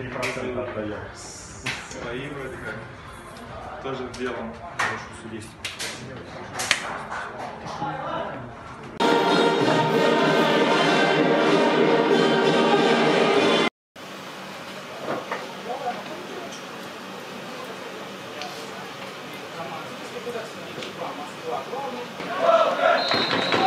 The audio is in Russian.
3% отдаем. Свои вроде как. Тоже делом. Прошу судейство. Москва, Москва, Москва.